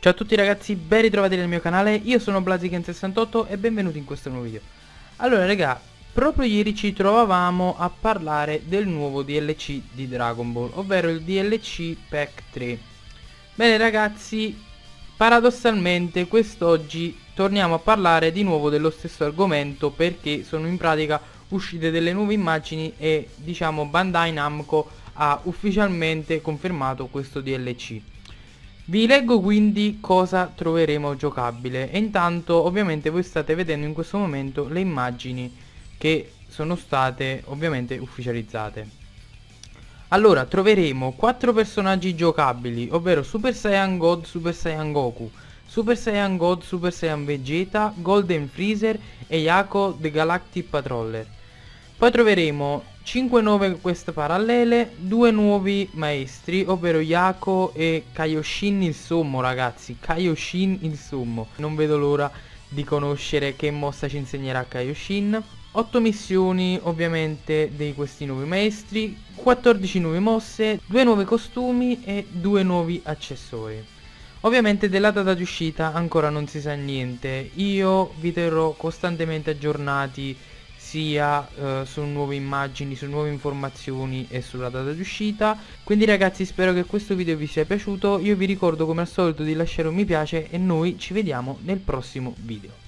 Ciao a tutti ragazzi, ben ritrovati nel mio canale, io sono Blaziken68 e benvenuti in questo nuovo video. Allora raga, proprio ieri ci trovavamo a parlare del nuovo DLC di Dragon Ball, ovvero il DLC Pack 3. Bene ragazzi, paradossalmente quest'oggi torniamo a parlare di nuovo dello stesso argomento perché sono in pratica uscite delle nuove immagini e diciamo Bandai Namco ha ufficialmente confermato questo DLC. Vi leggo quindi cosa troveremo giocabile e intanto ovviamente voi state vedendo in questo momento le immagini che sono state ovviamente ufficializzate. Allora troveremo 4 personaggi giocabili ovvero Super Saiyan God, Super Saiyan Goku, Super Saiyan God, Super Saiyan Vegeta, Golden Freezer e Yako The Galactic Patroller. Poi troveremo 5 nuove quest parallele, 2 nuovi maestri, ovvero Yako e Kaioshin il Sommo ragazzi, Kaioshin il Sommo. Non vedo l'ora di conoscere che mossa ci insegnerà Kaioshin. 8 missioni ovviamente di questi nuovi maestri, 14 nuove mosse, 2 nuovi costumi e 2 nuovi accessori. Ovviamente della data di uscita ancora non si sa niente, io vi terrò costantemente aggiornati sia eh, su nuove immagini, su nuove informazioni e sulla data di uscita. Quindi ragazzi spero che questo video vi sia piaciuto, io vi ricordo come al solito di lasciare un mi piace e noi ci vediamo nel prossimo video.